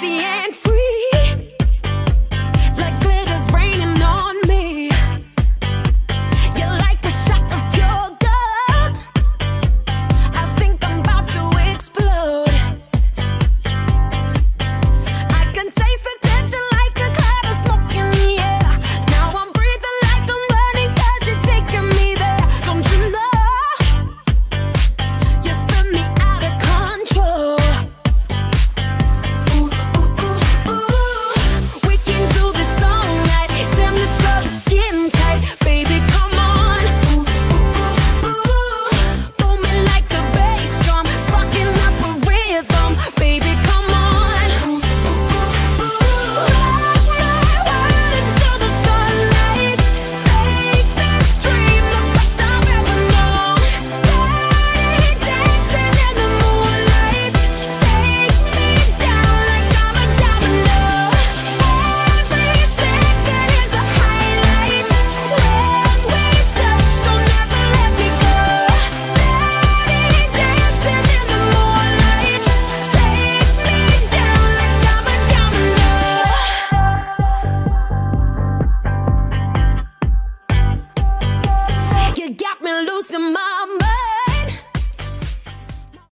sexy and losing my